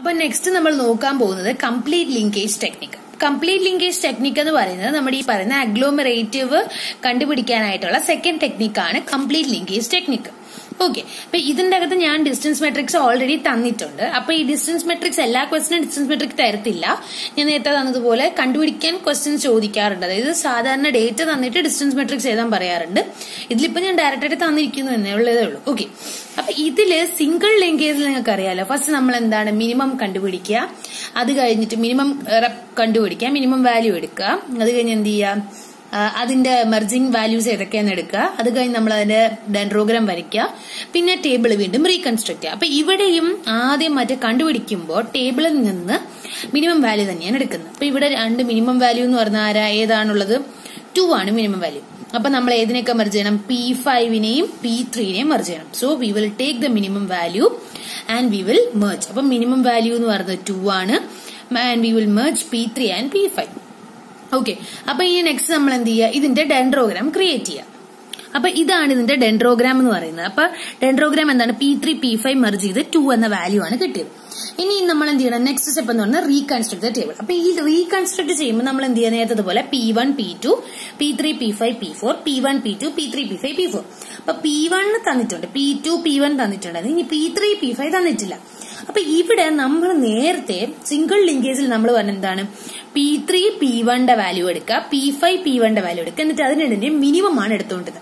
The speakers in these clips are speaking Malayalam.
അപ്പൊ നെക്സ്റ്റ് നമ്മൾ നോക്കാൻ പോകുന്നത് complete linkage technique complete linkage technique എന്ന് പറയുന്നത് നമ്മുടെ ഈ പറയുന്ന അഗ്ലോമറേറ്റീവ് കണ്ടുപിടിക്കാനായിട്ടുള്ള സെക്കൻഡ് ടെക്നിക്കാണ് കംപ്ലീറ്റ് ലിങ്കേജ് ടെക്നിക്ക് ഓക്കെ അപ്പൊ ഇതിന്റെ അകത്ത് ഞാൻ ഡിസ്റ്റൻസ് മെട്രിക്സ് ഓൾറെഡി തന്നിട്ടുണ്ട്. അപ്പൊ ഈ ഡിസ്റ്റൻസ് മെട്രിക്സ് എല്ലാ ക്വസ്റ്റിനും ഡിസ്റ്റൻസ് മെട്രിക് തരത്തില്ല. ഞാൻ നേരത്തെ തന്നതുപോലെ കണ്ടുപിടിക്കാൻ ക്വസ്റ്റ്യൻ ചോദിക്കാറുണ്ട്. അതായത് സാധാരണ ഡേറ്റ് തന്നിട്ട് ഡിസ്റ്റൻസ് മെട്രിക്സ് എഴുതാൻ പറയാറുണ്ട്. ഇതിലിപ്പോ ഞാൻ ഡയറക്റ്റ് ആയിട്ട് തന്നിരിക്കുന്നു എന്നേ ഉള്ളതേ ഉള്ളൂ. ഓക്കെ അപ്പൊ ഇതിൽ സിംഗിൾ ലിങ്കേജിൽ നിങ്ങൾക്ക് അറിയാലോ ഫസ്റ്റ് നമ്മൾ എന്താണ് മിനിമം കണ്ടുപിടിക്കുക. അത് കഴിഞ്ഞിട്ട് മിനിമം കണ്ടുപിടിക്കുക. മിനിമം വാല്യൂ എടുക്കുക. അത് കഴിഞ്ഞ് എന്ത് ചെയ്യുക? അതിന്റെ മെർജിങ് വാല്യൂസ് ഏതൊക്കെയാണ് എടുക്കുക. അത് കഴിഞ്ഞ് നമ്മൾ അതിന്റെ ഡെൻഡ്രോഗ്രാം വരയ്ക്കുക. പിന്നെ ടേബിൾ വീണ്ടും റീകൺസ്ട്രക്ട് ചെയ്യുക. അപ്പൊ ഇവിടെയും ആദ്യം മറ്റേ കണ്ടുപിടിക്കുമ്പോൾ ടേബിളിൽ നിന്ന് മിനിമം വാല്യൂ തന്നെയാണ് എടുക്കുന്നത്. അപ്പൊ ഇവിടെ രണ്ട് മിനിമം വാല്യൂ എന്ന് പറഞ്ഞാൽ ആരാ? ഏതാണുള്ളത്? ടു ആണ് മിനിമം വാല്യൂ അപ്പൊ നമ്മൾ ഏതിനൊക്കെ മെർജ് ചെയ്യണം? പി ഫൈവിനെയും പി ത്രീനെയും മെർജ് ചെയ്യണം. So we will take the minimum value and we will merge അപ്പൊ മിനിമം വാല്യൂ എന്ന് പറയുന്നത് ടു ആണ്. And we will merge P three and P five okay അപ്പൊ ഇനി നെക്സ്റ്റ് നമ്മൾ എന്ത് ചെയ്യുക? ഇതിന്റെ ഡെൻഡ്രോഗ്രാം ക്രിയേറ്റ് ചെയ്യുക. അപ്പൊ ഇതാണ് ഇതിന്റെ ഡെൻഡ്രോഗ്രാം എന്ന് പറയുന്നത്. അപ്പൊ ഡെൻഡ്രോഗ്രാം എന്താണ്? P three P five merge ചെയ്ത് ടു എന്ന വാല്യൂ ആണ് കിട്ടിയത്. ഇനി നമ്മൾ എന്ത് ചെയ്യണം? നെക്സ്റ്റ് സ്റ്റെപ്പ് എന്ന് പറഞ്ഞാൽ റീകൺസ്ട്രക്ട് ദ ടേബിൾ അപ്പൊ ഈ റീകൺസ്ട്രക്ട് ചെയ്യുമ്പോൾ നമ്മൾ എന്ത് ചെയ്യുക? നേരത്തെ പോലെ P one P two P three P five P four P one P two P three P five P four അപ്പൊ പി വൺ തന്നിട്ടുണ്ട്. പി ടു പി വൺ തന്നിട്ടുണ്ട്. ഇനി പി ത്രീ പി ഫൈവ് തന്നിട്ടില്ല. അപ്പൊ ഇവിടെ നമ്മൾ നേരത്തെ സിംഗിൾ ലിങ്കേജിൽ നമ്മൾ പറഞ്ഞ എന്താണ്? പി ത്രീ പി വണ്ടെ വാല്യൂ എടുക്കുക. പി ഫൈവ് പി വണ്ടെ വാല്യൂ എടുക്കുക. എന്നിട്ട് അതിനിടെ മിനിമം ആണ് എടുത്തുകൊണ്ടത്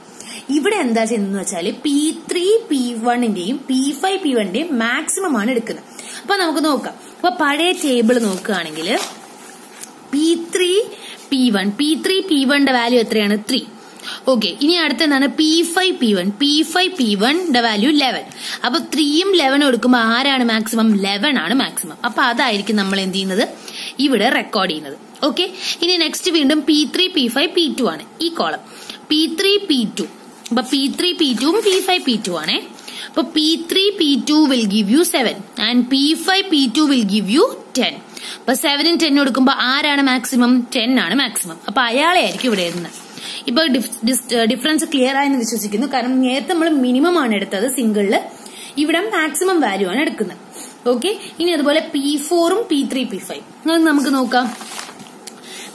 ഇവിടെ എന്താ ചെയ്യുന്നത് വെച്ചാൽ പി ത്രീ പി വണ്ണിന്റെയും പി ഫൈവ് പി വണ്ണിന്റെയും മാക്സിമം ആണ് എടുക്കുന്നത്. അപ്പൊ നമുക്ക് നോക്കാം. അപ്പൊ പഴയ ടേബിൾ നോക്കുകയാണെങ്കിൽ P three P one P three P വണ്ടെ value എത്രയാണ്? ത്രീ ഓക്കെ ഇനി അടുത്ത എന്താണ്? P five P one P five P വണ്ടെ value eleven അപ്പൊ ത്രീയും ലെവനും എടുക്കുമ്പോൾ ആരാണ് മാക്സിമം ലെവൻ ആണ് മാക്സിമം അപ്പൊ അതായിരിക്കും നമ്മൾ എന്ത് ചെയ്യുന്നത്? ഇവിടെ റെക്കോർഡ് ചെയ്യുന്നത്. ഓക്കെ ഇനി നെക്സ്റ്റ് വീണ്ടും P three P five P two ആണ് ഈ column P three P two അപ്പൊ പി ത്രീ പി ടുവും പി ഫൈവ് പി ടു ആണേ. അപ്പൊ P three P two will give you seven and P five P two will give you ten അപ്പൊ സെവനും ടെന്നും എടുക്കുമ്പോൾ ആരാണ് മാക്സിമം ടെൻ ആണ് മാക്സിമം അപ്പൊ അയാളെ ആയിരിക്കും ഇവിടെ ഇരുന്നത് ഇപ്പൊ ഡിഫറൻസ് ക്ലിയർ ആയെന്ന് വിശ്വസിക്കുന്നു. കാരണം നേരത്തെ നമ്മൾ മിനിമം ആണ് എടുത്തത് സിംഗിളിൽ ഇവിടെ മാക്സിമം വാല്യൂ ആണ് എടുക്കുന്നത്. ഓക്കെ ഇനി അതുപോലെ പി ഫോറും പി ത്രീ പി ഫൈവ് നമുക്ക് നോക്കാം.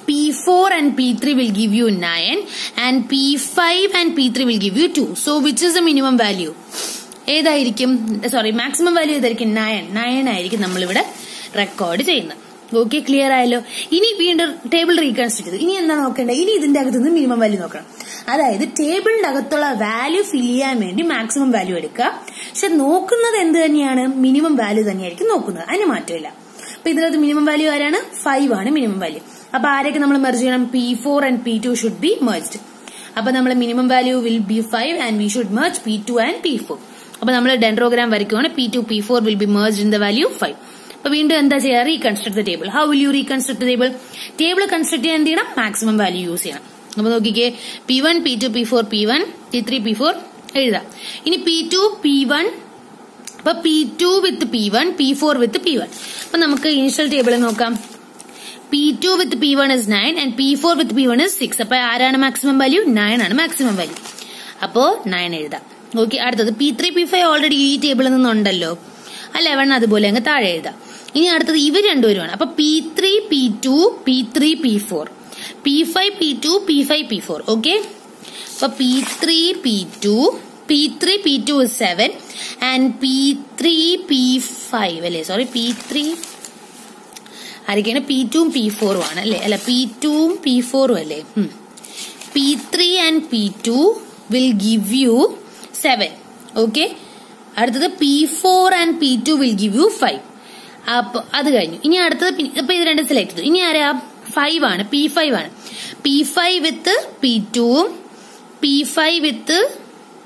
P four and P three will give you nine and P five and P three will give you two so which is the minimum value ഏതായിരിക്കും? സോറി മാക്സിമം വാല്യൂ ഏതായിരിക്കും? നയൻ നയൻ ആയിരിക്കും നമ്മളിവിടെ റെക്കോർഡ് ചെയ്യുന്നത്. ഓക്കെ ക്ലിയർ ആയല്ലോ. ഇനി വീണ്ടും ടേബിൾ റീകൺസ്ട്രക്ട് ചെയ്തു. ഇനി എന്താ നോക്കേണ്ടത്? ഇനി ഇതിന്റെ അകത്ത് നിന്ന് മിനിമം വാല്യൂ നോക്കണം. അതായത് ടേബിളിന്റെ അകത്തുള്ള വാല്യൂ ഫിൽ ചെയ്യാൻ വേണ്ടി മാക്സിമം വാല്യൂ എടുക്കുക. പക്ഷെ നോക്കുന്നത് എന്ത് തന്നെയാണ്? മിനിമം വാല്യൂ തന്നെയായിരിക്കും നോക്കുന്നത്. അതിന് മാറ്റമില്ല. അപ്പൊ ഇതിനകത്ത് മിനിമം വാല്യൂ ആരാണ്? ഫൈവ് ആണ് മിനിമം വാല്യൂ അപ്പൊ ആരൊക്കെ നമ്മൾ മെർജ് ചെയ്യണം? P four and P two should be merged അപ്പൊ നമ്മൾ minimum value will be five and we should merge P two and P four അപ്പൊ നമ്മൾ dendrogram വരയ്ക്കുവാണ്. P two P four will be merge in the value five അപ്പൊ വീണ്ടും എന്താ ചെയ്യുക reconstruct the table how will you reconstruct table table construct ചെയ്യാൻ എന്ത് ചെയ്യണം? മാക്സിമം വാല്യൂ യൂസ് ചെയ്യണം. അപ്പൊ നോക്കിക്കേ. P one P two P four P one P three P four എഴുതാം. ഇനി പി ടു പി വൺ അപ്പൊ P two with P one P four with P one അപ്പൊ നമുക്ക് ഇനിഷ്യൽ ടേബിൾ നോക്കാം. P two with P one is nine and P four with P one is six അപ്പൊ ആരാണ് മാക്സിമം വാല്യൂ നയൻ ആണ് മാക്സിമം വാല്യൂ അപ്പോ നയൻ എഴുതാം. ഓക്കെ അടുത്തത് P three P five already ഈ ടേബിളിൽ നിന്നുണ്ടല്ലോ. ആ ലെവൻ അതുപോലെ അങ്ങ് താഴെ എഴുതാം. ഇനി അടുത്തത് ഇവർ രണ്ടുപേരുമാണ്. അപ്പൊ P three P two P three P four P five P two P five P four okay അപ്പൊ P three P two P three P two seven and P three P five അല്ലേ? സോറി പി ത്രീ ആരൊക്കെയാണ്? പി ടുവും പി ഫോറും ആണ് അല്ലേ? അല്ല പി ടുവും പി ഫോറും അല്ലേ? P three and P two will give you seven okay അടുത്തത് P four and P two will give you five അപ്പൊ അത് കഴിഞ്ഞു. ഇനി അടുത്തത് ഇപ്പൊ ഇത് രണ്ട് സെലക്ട് ചെയ്തു. ഇനി ആരാ? ഫൈവ് ആണ്. പി ഫൈവ് ആണ്. പി ഫൈവ് വിത്ത് പി ടുവും പി ഫൈവ് വിത്ത്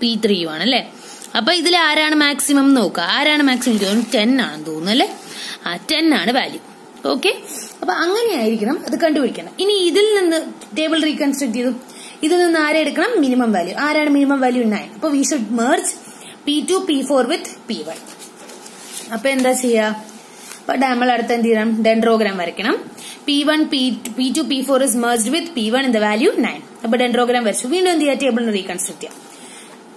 പി ത്രീയും ആണ് അല്ലെ? അപ്പൊ ഇതിൽ ആരാണ് മാക്സിമം നോക്കുക. ആരാണ് മാക്സിമം തോന്നുന്നു ടെൻ ആണെന്ന് തോന്നുന്നു അല്ലെ? ആ ടെൻ ആണ് വാല്യൂ ഓക്കെ അപ്പൊ അങ്ങനെയായിരിക്കണം അത് കണ്ടുപിടിക്കണം. ഇനി ഇതിൽ നിന്ന് ടേബിൾ റീകൺസ്ട്രക്ട് ചെയ്തു. ഇതിൽ നിന്ന് ആരെ എടുക്കണം? മിനിമം വാല്യൂ ആരാണ് മിനിമം വാല്യൂ നയൻ അപ്പൊ we should merge P two P four with P one അപ്പൊ എന്താ ചെയ്യാ? അപ്പൊ നമ്മൾ അടുത്ത് എന്ത് ചെയ്യണം? ഡെൻഡ്രോഗ്രാം വരയ്ക്കണം. P one P two P four is merged with P one in the value nine അപ്പൊ ഡെൻഡ്രോഗ്രാം വരച്ചു. വീണ്ടും എന്ത് ചെയ്യാം? ടേബിളിന് റീകൺസ്ട്രക്ട് ചെയ്യാം.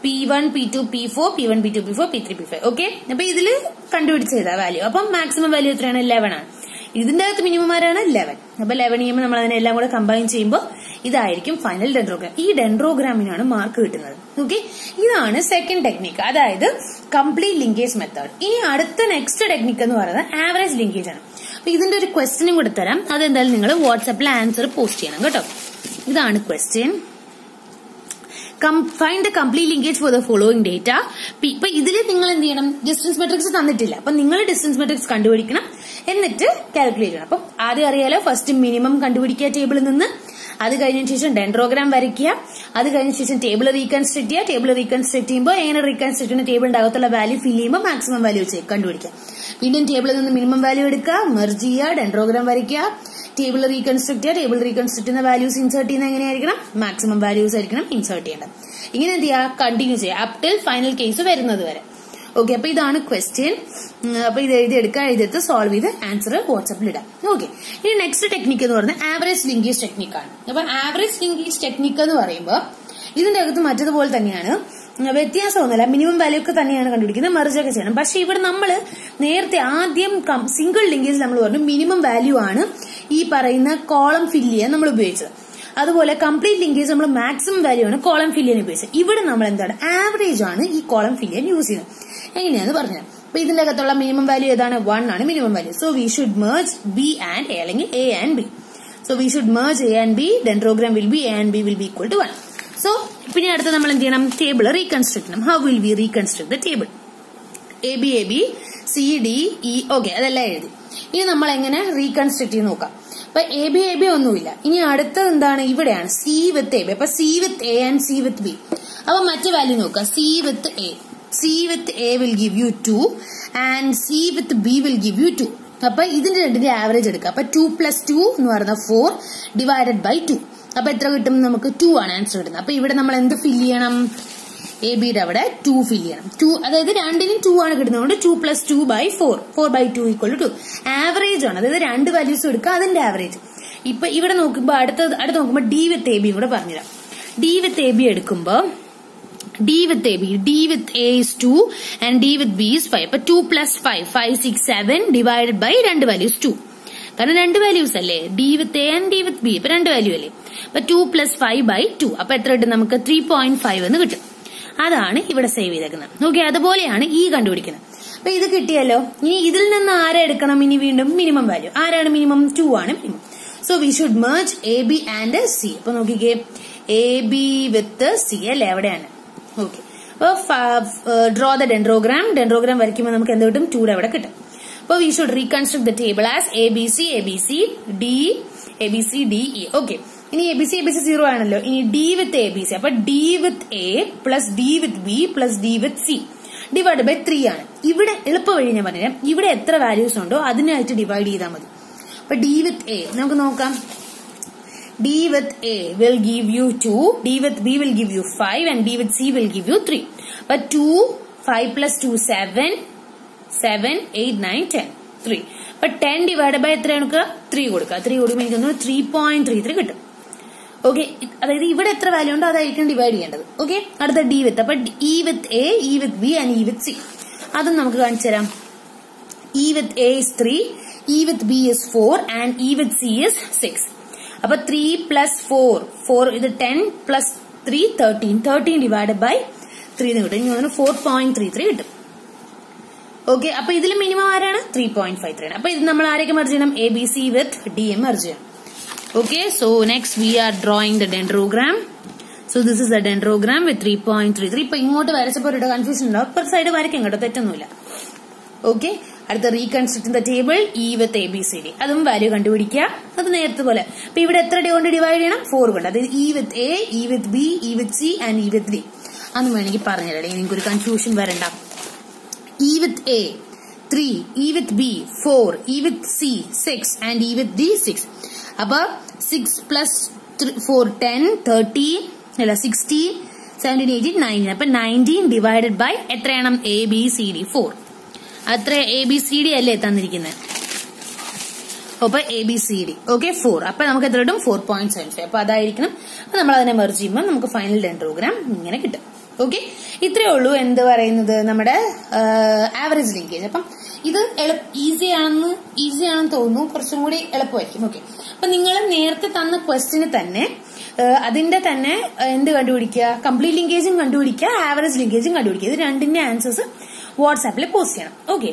P one P two P four P one P two P four P three P five okay അപ്പൊ ഇതിൽ കണ്ടുപിടിച്ചതാ വാല്യൂ അപ്പം മാക്സിമം വാല്യൂ എത്രയാണ്? ഇലവൻ ആണ്. ഇതിന്റെ അകത്ത് മിനിമം ആരാണ് ലെവൻ. അപ്പൊ ലെവൻ ചെയ്യുമ്പോൾ നമ്മൾ അതിനെ എല്ലാം കൂടെ കമ്പൈൻ ചെയ്യുമ്പോൾ ഇതായിരിക്കും ഫൈനൽ ഡെൻഡ്രോഗ്രാം ഈ ഡെൻഡ്രോഗ്രാമിനാണ് മാർക്ക് കിട്ടുന്നത്. ഓക്കെ ഇതാണ് സെക്കൻഡ് ടെക്നിക്ക് അതായത് കംപ്ലീറ്റ് ലിങ്കേജ് മെത്തേഡ് ഇനി അടുത്ത നെക്സ്റ്റ് ടെക്നിക്ക് എന്ന് പറയുന്നത് ആവറേജ് ലിങ്കേജ് ആണ്. അപ്പൊ ഇതിന്റെ ഒരു ക്വസ്റ്റ്യനും കൂടെ തരാം. അതെന്തായാലും നിങ്ങൾ വാട്സാപ്പിൽ ആൻസർ പോസ്റ്റ് ചെയ്യണം കേട്ടോ. ഇതാണ് question find the complete linkage for the following data ഇപ്പൊ ഇതിൽ നിങ്ങൾ എന്ത് ചെയ്യണം? ഡിസ്റ്റൻസ് മെട്രിക്സ് തന്നിട്ടില്ല. അപ്പൊ നിങ്ങൾ ഡിസ്റ്റൻസ് മെട്രിക്സ് കണ്ടുപിടിക്കണം. എന്നിട്ട് കാൽക്കുലേറ്റ് ചെയ്യണം. അപ്പൊ ആദ്യം അറിയാലോ ഫസ്റ്റ് മിനിമം കണ്ടുപിടിക്കുക ടേബിളിൽ നിന്ന്. അത് കഴിഞ്ഞതിന് ശേഷം ഡെൻഡ്രോഗ്രാം വരയ്ക്കുക. അത് കഴിഞ്ഞ ശേഷം ടേബിൾ റീകൺസ്ട്രക്ട് ചെയ്യുക. ടേബിൾ റീകൺസ്ട്രക്ട് ചെയ്യുമ്പോൾ എങ്ങനെ റീകൺസ്ട്രക്ട് ചെയ്യുന്ന ടേബിളിന്റെ അകത്തുള്ള വാല്യൂ ഫിൽ ചെയ്യുമ്പോൾ മാക്സിമം വാല്യൂ വെച്ച് കണ്ടുപിടിക്കുക. വീണ്ടും ടേബിളിൽ നിന്ന് മിനിമം വാല്യൂ എടുക്കുക. മെർജ് ചെയ്യുക. ഡെൻഡ്രോഗ്രാം വരയ്ക്കുക. ടേബിൾ റീകൺസ്ട്രക്ട് ചെയ്യുക. ടേബിൾ റീകൺസ്ട്രക്ട് ചെയ്യുന്ന വാല്യൂസ് ഇൻസേർട്ട് ചെയ്യുന്ന എങ്ങനെയായിരിക്കണം? മാക്സിമം വാല്യൂസ് ആയിരിക്കണം ഇൻസേർട്ട് ചെയ്യേണ്ടത്. ഇങ്ങനെ എന്ത് ചെയ്യുക? കണ്ടിന്യൂ ചെയ്യുക. അപ് ഫൈനൽ കേസ് വരുന്നത് വരെ. ഓക്കെ അപ്പൊ ഇതാണ് ക്വസ്റ്റ്യൻ അപ്പൊ ഇത് എഴുതി എടുക്കുക എഴുതിയെടുത്ത് സോൾവ് ചെയ്ത് ആൻസർ വാട്സപ്പിൽ ഇടാം. ഓക്കെ ഇനി നെക്സ്റ്റ് ടെക്നിക്ക് എന്ന് പറയുന്നത് ആവറേജ് ലിങ്കേജ് ടെക്നിക്കാണ് അപ്പൊ ആവറേജ് ലിങ്കേജ് ടെക്നിക്ക് എന്ന് പറയുമ്പോൾ ഇതിന്റെ അകത്ത് മറ്റതുപോലെ തന്നെയാണ്. വ്യത്യാസമൊന്നുമില്ല മിനിമം വാല്യൂ ഒക്കെ തന്നെയാണ് കണ്ടുപിടിക്കുന്നത്. മറിച്ചൊക്കെ ചെയ്യണം. പക്ഷെ ഇവിടെ നമ്മൾ നേരത്തെ ആദ്യം സിംഗിൾ ലിങ്കേജ് നമ്മൾ പറഞ്ഞു മിനിമം വാല്യൂ ആണ് ഈ പറയുന്ന കോളം ഫില്ല് ചെയ്യാൻ നമ്മൾ ഉപയോഗിച്ചത്. അതുപോലെ കംപ്ലീറ്റ് ലിങ്കേജ് നമ്മൾ മാക്സിമം വാല്യൂ ആണ് കോളം ഫില്ല് ചെയ്യാൻ ഉപയോഗിച്ചത്. ഇവിടെ നമ്മൾ എന്താണ് ആവറേജ് ആണ് ഈ കോളം ഫില്ല് ചെയ്യാൻ യൂസ് ചെയ്യുന്നത്. എങ്ങനെയാന്ന് പറഞ്ഞത് അപ്പൊ ഇതിന്റെ അകത്തുള്ള മിനിമം വാല്യൂ ഏതാണ്? വൺ ആണ് minimum value so we should merge B and A അല്ലെങ്കിൽ A and B so we should merge A and B dendrogram will be A and B will be equal to one so പിന്നെ അടുത്ത് നമ്മൾ എന്ത് ചെയ്യണം? ടേബിൾ റീകൺസ്ട്രക്ട് ചെയ്യണം. How will be reconstruct the table A B A B C D E okay അതെല്ലാം എഴുതി. ഇനി നമ്മൾ എങ്ങനെ റീകൺസ്ട്രക്ട് ചെയ്ത് നോക്കാം? അപ്പൊ എ ബി എ ബി ഒന്നുമില്ല. ഇനി അടുത്തത് എന്താണ്? ഇവിടെയാണ്. സി വിത്ത് എ ബി അപ്പൊ C with A and C with B അപ്പൊ മറ്റു വാല്യൂ നോക്കാം. C with A C with A will give you two and C with B will give you two അപ്പൊ ഇതിന്റെ രണ്ടിന്റെ ആവറേജ് എടുക്കുക. അപ്പൊ ടു പ്ലസ് ടു എന്ന് പറയുന്ന ഫോർ ഡിവൈഡഡ് ബൈ ടു അപ്പൊ എത്ര കിട്ടും നമുക്ക് ടു ആണ് ആൻസർ കിട്ടുന്നത്. അപ്പൊ ഇവിടെ നമ്മൾ എന്ത് ഫില്ല് ചെയ്യണം? എ ബിയുടെ അവിടെ ടു ഫില്ല് ചെയ്യണം. ടു അതായത് രണ്ടിനും ടു ആണ് കിട്ടുന്നതുകൊണ്ട് two plus two by four four by two equal two average ആണ്. അതായത് രണ്ട് വാല്യൂസ് എടുക്കുക അതിന്റെ ആവറേജ് ഇപ്പൊ ഇവിടെ നോക്കുമ്പോൾ അടുത്ത അടുത്ത് നോക്കുമ്പോൾ ഡി വിത്ത് എ ബി കൂടെ പറഞ്ഞുതരാം. ഡി വിത്ത് എ ബി എടുക്കുമ്പോൾ D with B D with A is two and D with B is five അപ്പൊ two plus five five six seven divided by രണ്ട് വാല്യൂസ് ടു കാരണം രണ്ട് വാല്യൂസ് അല്ലേ? D with A and D with B ഇപ്പൊ രണ്ട് വാല്യൂ അല്ലേ? അപ്പൊ two plus five by two അപ്പൊ എത്ര കിട്ടും നമുക്ക്? ത്രീ പോയിന്റ് ഫൈവ് എന്ന് കിട്ടും. അതാണ് ഇവിടെ സേവ് ചെയ്തേക്കുന്നത്. ഓക്കെ അതുപോലെയാണ് ഈ കണ്ടുപിടിക്കുന്നത്. അപ്പൊ ഇത് കിട്ടിയല്ലോ. ഇനി ഇതിൽ നിന്ന് ആരെ എടുക്കണം? ഇനി വീണ്ടും മിനിമം വാല്യൂ ആരാണ് മിനിമം ടു ആണ് minimum so we should merge A B and C അപ്പൊ നോക്കിക്കേ. എ ബി വിത്ത് സി അല്ലേ? എവിടെയാണ് ഓക്കെ അപ്പൊ ഡ്രോ ദ ഡെൻഡ്രോഗ്രാം ഡെൻഡ്രോഗ്രാം വരയ്ക്കുമ്പോൾ നമുക്ക് എന്ത് കിട്ടും? ടൂടെ അവിടെ കിട്ടും. അപ്പൊ we should reconstruct the table as A B C A B C D A B C D E okay ഇനി A B C A B C zero ആണല്ലോ. ഇനി D with A B C അപ്പൊ D with A plus D with B plus D with C divide by three ആണ്. ഇവിടെ എളുപ്പ വഴി ഞാൻ പറഞ്ഞു ഇവിടെ എത്ര വാല്യൂസ് ഉണ്ടോ അതിനായിട്ട് ഡിവൈഡ് ചെയ്താൽ മതി. അപ്പൊ ഡി വിത്ത് എ നമുക്ക് നോക്കാം. D with a will give you 2 d with b will give you 5 and d with c will give you 3 but 2 5 plus 2 7 7 8 9 10 3 but 10 divided by എത്ര എടുക്കുക 3 കൊടുക്കുക. 3 കൊടുക്കുമ്പോൾ എനിക്ക് തോന്നുന്നു ത്രീ പോയിന്റ് ത്രീ ത്രീ കിട്ടും. ഓക്കെ അതായത് ഇവിടെ എത്ര വാല്യൂ ഉണ്ടോ അതായിരിക്കും ഡിവൈഡ് ചെയ്യേണ്ടത്. ഓക്കെ അടുത്ത ഡി വിത്ത് അപ്പൊ E with A E with B and E with C അതും നമുക്ക് കാണിച്ചു തരാം. E with A is three E with B is four and E with C is six അപ്പൊ ത്രീ പ്ലസ് ഫോർ ഫോർ ഇത് ten plus three thirteen thirteen divide by three എന്ന് കിട്ടും. ഇനി ഫോർ പോയിന്റ് ത്രീ ത്രീ കിട്ടും. ഓക്കെ അപ്പൊ ഇതിൽ മിനിമം ആരാണ്? ത്രീ പോയിന്റ് ഫൈവ് ത്രീ ആണ്. അപ്പൊ ഇത് നമ്മൾ ആരൊക്കെ മെർജ് ചെയ്യണം? A B C with D M merge ചെയ്യണം. Okay so next we are drawing the dendrogram so this is the dendrogram with three point three three ഇപ്പൊ ഇങ്ങോട്ട് വരച്ചപ്പോൾ ഒരു കൺഫ്യൂഷൻ ഉണ്ടാവും. അപ്പർ സൈഡ് വരയ്ക്കും കേട്ടോ തെറ്റൊന്നുമില്ല. ഓക്കെ അടുത്ത reconstruct the table E with A B C D അതും വാല്യൂ കണ്ടുപിടിക്കുക. അത് നേരത്തെ പോലെ. അപ്പൊ ഇവിടെ എത്ര ഡി കൊണ്ട് ഡിവൈഡ് ചെയ്യണം? ഫോർ കൊണ്ട്. അതായത് E with A E with B E with C and E with D അന്ന് വേണമെങ്കിൽ പറഞ്ഞുതരാം നിങ്ങൾക്ക് ഒരു കൺഫ്യൂഷൻ വരണ്ട. E with A three E with B four E with C six and E with D six അപ്പൊ six plus four ten thirteen അല്ല സിക്സ്റ്റീൻ സെവന്റീൻ എയ്റ്റീൻ നയന്റീൻ അപ്പൊ നയന്റീൻ ഡിവൈഡഡ് ബൈ എത്രയാണ്? A B C D four അത്ര എ ബി സി ഡി അല്ലേ തന്നിരിക്കുന്നത് അപ്പൊ A B C D okay four അപ്പൊ നമുക്ക് എത്ര കിട്ടും? ഫോർ പോയിന്റ് സെവൻ ഫൈവ് അപ്പൊ അതായിരിക്കണം. അപ്പൊ നമ്മൾ അതിനെ മെർജ് ചെയ്യുമ്പോൾ നമുക്ക് ഫൈനൽ ഡെൻഡ്രോഗ്രാം ഇങ്ങനെ കിട്ടും. ഓക്കെ ഇത്രയേ ഉള്ളൂ. എന്ത് പറയുന്നത്? നമ്മുടെ ആവറേജ് ലിങ്കേജ് അപ്പം ഇത് ഈസി ആണെന്ന് ഈസി ആണെന്ന് തോന്നുന്നു. കുറച്ചും കൂടി എളുപ്പമായിരിക്കും. ഓക്കെ അപ്പൊ നിങ്ങൾ നേരത്തെ തന്ന ക്വസ്റ്റിന് തന്നെ അതിന്റെ തന്നെ എന്ത് കണ്ടുപിടിക്കുക? കംപ്ലീറ്റ് ലിങ്കേജും കണ്ടുപിടിക്കുക. ആവറേജ് ലിങ്കേജും കണ്ടുപിടിക്കുക. ഇത് രണ്ടിന്റെ ആൻസേഴ്സ് വാട്സാപ്പിൽ പോസ്റ്റ് ചെയ്യണം. ഓക്കെ?